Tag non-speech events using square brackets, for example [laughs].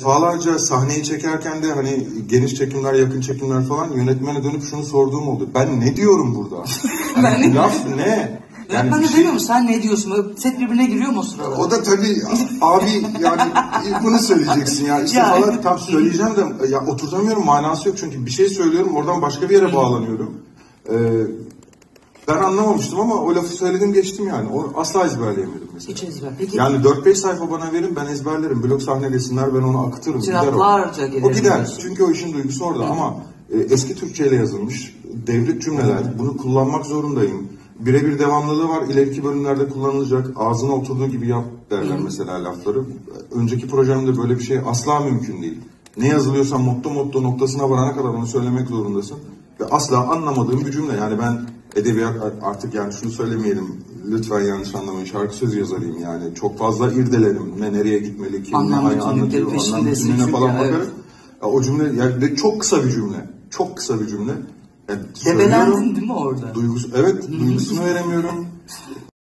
Defalarca sahneyi çekerken de hani geniş çekimler, yakın çekimler falan yönetmene dönüp şunu sorduğum oldu. Ben ne diyorum burada? [laughs] Hani laf ne? Yani ben de şey- demiyorum sen ne diyorsun? Set birbirine giriyor mu o sırada? O da tabii abi yani bunu söyleyeceksin ya. İşte Yani. falan tam söyleyeceğim de ya oturtamıyorum manası yok çünkü bir şey söylüyorum oradan başka bir yere bağlanıyorum. Ee, ben anlamamıştım ama o lafı söyledim geçtim yani. O asla ezberleyemedim mesela. Hiç ezber. Peki Yani 4-5 sayfa bana verin ben ezberlerim. Blok sahne desinler ben onu akıtırım. Gider o. Gider. diyorsun. Çünkü o işin duygusu orada ama e, eski Türkçeyle yazılmış devrik cümleler. Bunu kullanmak zorundayım. Birebir devamlılığı var. İleriki bölümlerde kullanılacak. Ağzına oturduğu gibi yap derler mesela lafları. Önceki projemde böyle bir şey asla mümkün değil. Ne yazılıyorsa motto motto noktasına varana kadar onu söylemek zorundasın. Ve asla anlamadığım bir cümle. Yani ben edebiyat artık yani şunu söylemeyelim. Lütfen yanlış anlamayın. Şarkı sözü yazarıyım yani. Çok fazla irdelerim. Ne nereye gitmeli, kim ne anlatıyor, anlam çünkü falan ya, evet. o cümle yani çok kısa bir cümle. Çok kısa bir cümle. Yani debelendin değil mi orada? Duygusu, evet, duygusunu veremiyorum.